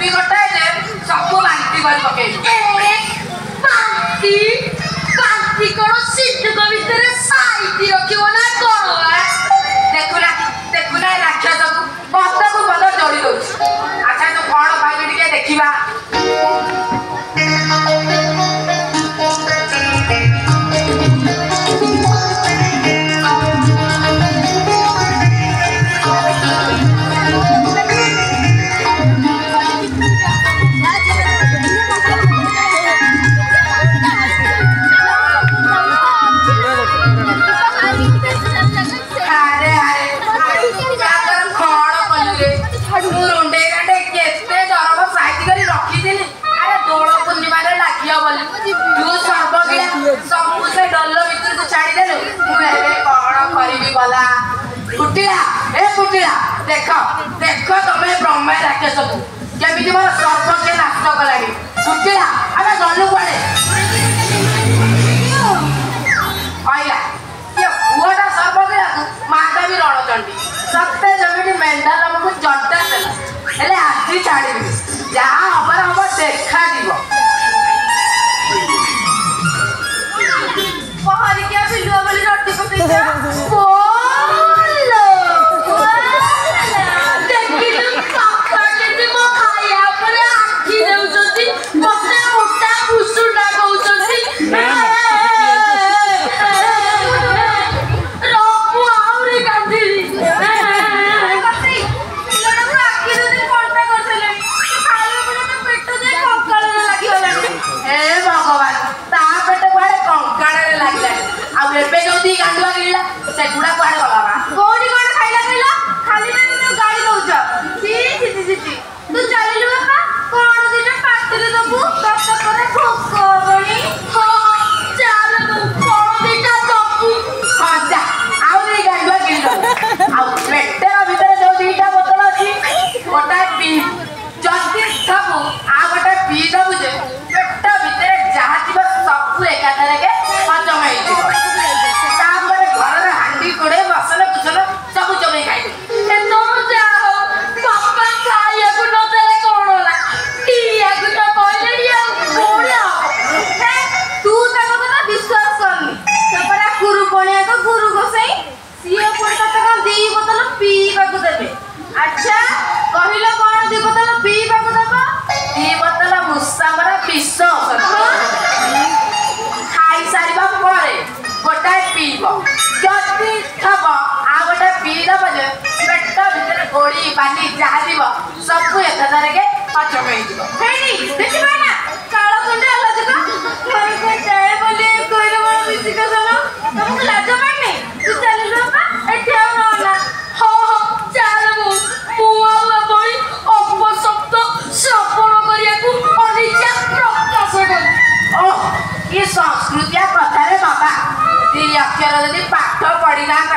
ଏମିତି ଗୋଟେ ସବୁ ବାନ୍ତି କରି ପକେଇବି ବାନ୍ତି କୁଟିଳା ଏ କୁଟିଳା ଦେଖ ଦେଖ ତମେ ବ୍ରହ୍ମା ରାକେଶକୁ କେମିତି ମୋର ସର୍ବସ୍ୱ ନାଶ କଲାଣି କୁଟିଳା ଆମେ ଗଲୁ କୁଆଡ଼େ କହିଲା ଏ ପୁଅଟା ସର୍ବଶିଳାକୁ ମାଆଟା ବି ରଣଚଣ୍ଡୀ ସତେ ଯେମିତି ମେଣ୍ଢା ତମକୁ ଜଣ୍ଟା ଦେଲା ହେଲେ ଆଜି ଛାଡ଼ିବି ଯାହା ହବାର ହବ ଦେଖାଯିବ segura cuál सबु एक थोम అక్షరాలని పక్క పడినాక